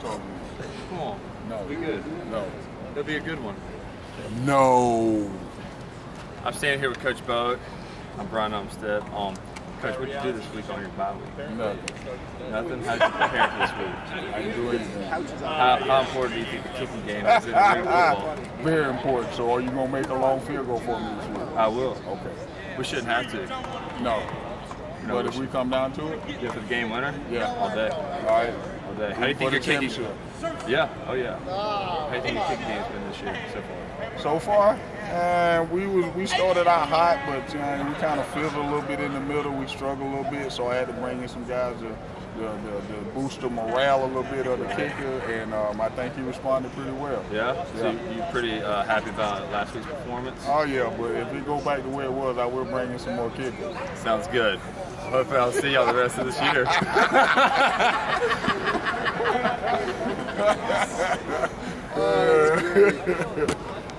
talk to you. Come on. No. Be good. No. It'll be a good one. No. I'm standing here with Coach Boat. I'm Brian Umstead. Um, Coach, what did you do this week on your bye week? Nothing. Nothing? How did you prepare for this week? I didn't do anything. How, how important do you think the kicking game is in football? Very important. So are you gonna make a long field goal for me this week? I will. Okay. We shouldn't have to. No. No, but if we come down to it, Yeah, for the game winner? Yeah. All day. all right. All day. How do you think For your the kicking championship. Yeah. Oh, yeah. How do you think your kicking game's been this year so far? So far, uh, we was we started out hot, but uh, we kind of fizzled a little bit in the middle. We struggled a little bit, so I had to bring in some guys to, to, to, to boost the morale a little bit of the kicker, and um, I think he responded pretty well. Yeah? So you, you pretty uh, happy about last week's performance? Oh yeah, but if we go back to where it was, I will bring in some more kickers. Sounds good. Hopefully I'll see y'all the rest of this year. Uh,